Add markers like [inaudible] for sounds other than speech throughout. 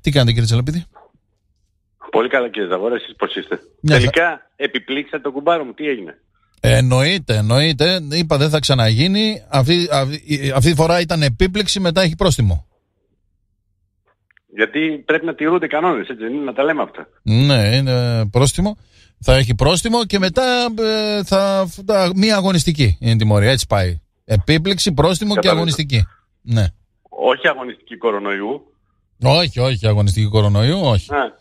Τι κάνετε κύριε Τσαλαπίδη; Πολύ καλά κύριε Ζαβόρα, εσείς πώς είστε; Μια Τελικά επιπλήξατε τον κουμπάρο μου, τι έγινε; Ε, εννοείται, εννοείται. Είπα δεν θα ξαναγίνει. Αυτή, αυτή, αυτή τη φορά ήταν επίπληξη, μετά έχει πρόστιμο. Γιατί πρέπει να τηρούνται οι κανόνες, έτσι δεν είναι να τα λέμε αυτά. Ναι, είναι πρόστιμο. Θα έχει πρόστιμο και μετά ε, θα, θα, μία αγωνιστική είναι η τιμωρία. Έτσι πάει. Επίπληξη, πρόστιμο και Κατάλαβα. αγωνιστική. Ναι. Όχι αγωνιστική κορονοϊού. Όχι, όχι, αγωνιστική κορονοϊού, όχι. Α,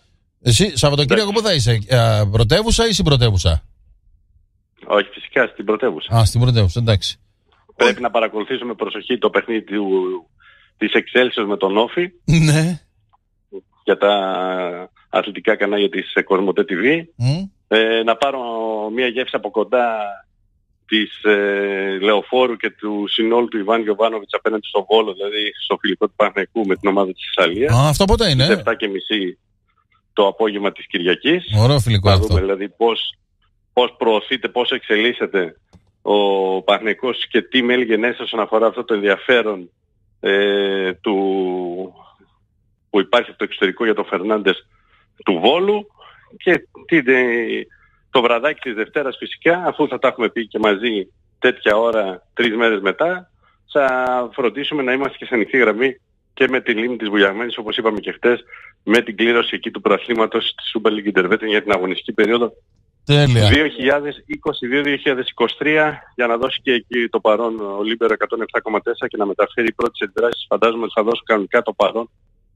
Εσύ, Σαββατοκύριακο, πού θα είσαι, ε, πρωτεύουσα ή συμπρωτεύουσα; όχι, φυσικά στην πρωτεύουσα. Α, στην πρωτεύουσα, εντάξει. Πρέπει να παρακολουθήσουμε προσοχή το παιχνίδι του, της Excelsior με τον Όφη Ναι. για τα αθλητικά κανάλια της ε, Κοσμοτέ TV. Μμ. Ε, να πάρω μια γεύση από κοντά της ε, Λεωφόρου και του συνόλου του Ιβάν Γιωβάνοβιτς απέναντι στο Βόλο, δηλαδή στο φιλικό του Παναγικού με την ομάδα της Θεσσαλίας. Α, αυτό πότε είναι; Στις 7.30 το απόγευμα της Κυριακής. Ωραίο φιλικό Να αυτό. δούμε δηλαδή πώς, πώς προωθείται, πώς εξελίσσεται ο Παναγικός και τι μέλη γενέστε όσον αφορά αυτό το ενδιαφέρον ε, του, που υπάρχει από το εξωτερικό για τον Φερνάντες του Βόλου και τι, ε, το βραδάκι της Δευτέρας φυσικά αφού θα τα έχουμε πει και μαζί τέτοια ώρα τρεις μέρες μετά θα φροντίσουμε να είμαστε και σε ανοιχτή γραμμή και με τη λίμνη της Βουλιαγμένης όπως είπαμε και χτες με την κλήρωση εκεί του προαθλήματος της Super League Interwetten για την αγωνιστική περίοδο Τέλεια. 2022-2023 για να δώσει και εκεί το παρόν ο Λίμπερο 107,4 και να μεταφέρει πρώτες αντιδράσεις. Φαντάζομαι ότι θα δώσουν κανονικά το παρόν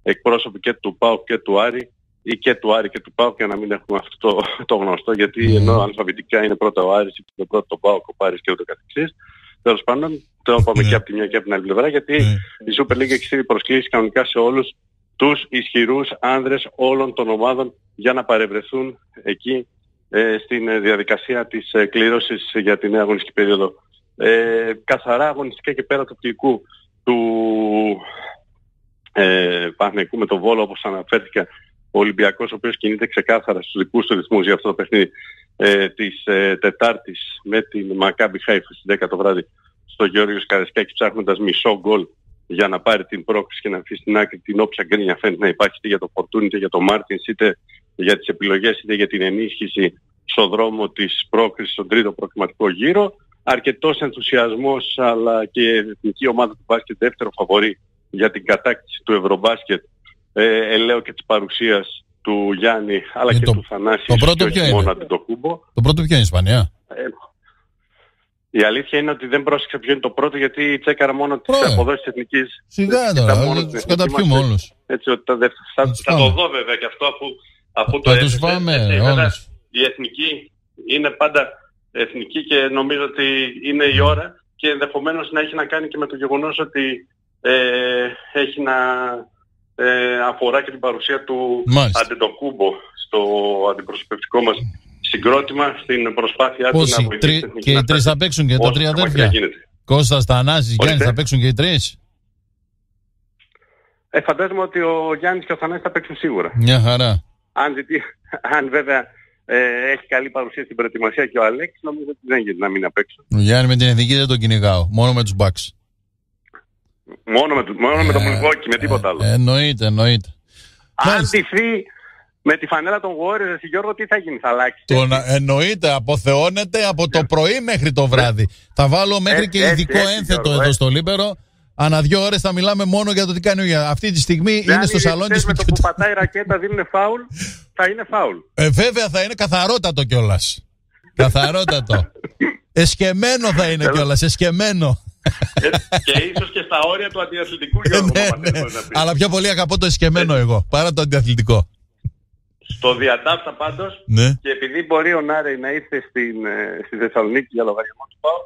εκπρόσωποι και του ΠΑΟ και του Άρη ή και του Άρη και του ΠΑΟ για να μην έχουμε αυτό το, το γνωστό γιατί Μμμ. ενώ αλφαβητικά είναι πρώτα ο Άρης και πρώτο το ΠΑΟ, ο Πάρης και ούτω καθεξής. Τέλος πάντων, το είπαμε Ναι. και από τη μια και από την άλλη πλευρά γιατί Ναι. η Super League έχει στείλει προσκλήσεις κανονικά σε όλους τους ισχυρούς άνδρες όλων των ομάδων για να παρευρεθούν εκεί ε, στην ε, διαδικασία της ε, κλήρωσης για την νέα αγωνιστική περίοδο. Ε, καθαρά αγωνιστικά και πέρα του πλικού του ε, Παναθηναϊκού με τον Βόλο όπως αναφέρθηκα ο Ολυμπιακός ο οποίος κινείται ξεκάθαρα στους δικούς του ρυθμούς για αυτό το παιχνίδι ε, της ε, Τετάρτης με την Μακάμπι Χάιφα στις 10 το βράδυ στο Γεώργιος Καρεσκάκη ψάχνοντας μισό γκολ για να πάρει την πρόκληση και να αφήσει στην άκρη την όποια γκρίνια φαίνεται να υπάρχει είτε για το Φορτούνι είτε για το Μάρτινς είτε για τις επιλογές είτε για την ενίσχυση στο δρόμο της πρόκρισης στον τρίτο προκριματικό γύρο. Αρκετός ενθουσιασμός αλλά και η εθνική ομάδα του μπάσκετ δεύτερο φαβορή για την κατάκτηση του Ευρωμπάσκετ ε, ελέω και της παρουσίας του Γιάννη αλλά Ε, και το- του Θανάση το πρώτο και όχι ποιο είναι; μόνο Αντιτοκούμπο. Το πρώτο ποιο είναι η Ισπανία; Ε, η αλήθεια είναι ότι δεν πρόσεξα ποιο είναι το πρώτο γιατί τσέκαρα μόνο τις Ωραία. αποδόσεις της εθνικής. Σιγά Κοιτά τώρα, μόνο θα την τους εθνικής καταπιούμε μας, όλους. Έτσι ότι τα δεύτερα. Θα, τους θα το φάμε. δω βέβαια και αυτό αφού, αφού το Θα τους έθεσε. φάμε Έτσι, βέβαια, όλους. Η εθνική είναι πάντα εθνική και νομίζω ότι είναι η ώρα και ενδεχομένως να έχει να κάνει και με το γεγονός ότι ε, έχει να ε, αφορά και την παρουσία του Μάλιστα. Αντετοκούμπο στο αντιπροσωπευτικό μας συγκρότημα στην προσπάθειά του Πόσοι, να βοηθήσει τρι- την εθνική και οι να τρεις φτάσει θα παίξουν και τα όσο τρία πιο μακριά αδέρφια; γίνεται. Κώστας Θανάσης, Γιάννης Ορίστε. θα παίξουν και οι τρεις; Ε, φαντάζομαι ότι ο Γιάννης και ο Θανάσης θα παίξουν σίγουρα. Μια χαρά. Αν, ζητή, αν βέβαια ε, έχει καλή παρουσία στην προετοιμασία και ο Αλέξης, νομίζω ότι δεν γίνεται να μην απέξω. Ο Γιάννη με την εθνική δεν τον κυνηγάω. Μόνο με τους Bucks. Μόνο με, το- μόνο με το Ε, Μιλγόκι, με τίποτα άλλο. Ε, εννοείται, εννοείται. αν μάλιστα. τυθεί με τη φανέλα των Warriors, εσύ Γιώργο, τι θα γίνει, θα αλλάξει. Το να- εννοείται, αποθεώνεται από το πρωί μέχρι το βράδυ. Θα βάλω μέχρι Έτσι, και έτσι, ειδικό έτσι, ένθετο Γιώργο, εδώ έτσι. στο Λίμπερο. Ανά δύο ώρες θα μιλάμε μόνο για το τι κάνει ο Γιάννη. Αυτή τη στιγμή Δεν είναι στο οι σαλόνι διαιτητές τη με το που πατάει η ρακέτα δίνουν φάουλ, θα είναι φάουλ. Ε, βέβαια θα είναι καθαρότατο κιόλας. Καθαρότατο. [laughs] Εσκεμμένο θα είναι Τέλος. κιόλας, εσκεμμένο. Ε, και ίσως και στα όρια του αντιαθλητικού Ε, Γιώργο. ναι, άμα ναι. θέλεις να πεις. Αλλά πιο πολύ αγαπώ το εσκεμμένο εγώ παρά το αντιαθλητικό. Στο διατάφτα πάντως, Ναι. και επειδή μπορεί ο Νάρεϊ να ήρθε στην, ε, στη Θεσσαλονίκη για λογαριασμό του ΠΑΟ,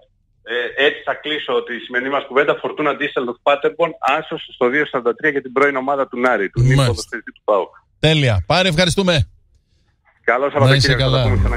ε, έτσι θα κλείσω τη σημερινή μας κουβέντα. Φορτούνα Ντίσσελντοφ Πάτερμπον, άσος στο 2.43 για την πρώην ομάδα του Νάρη, του νύχου Μάλιστα. ποδοσφαιριστή του ΠΑΟ. Τέλεια. Πάρε, ευχαριστούμε. Καλό Να είσαι Σαββατοκύριακο.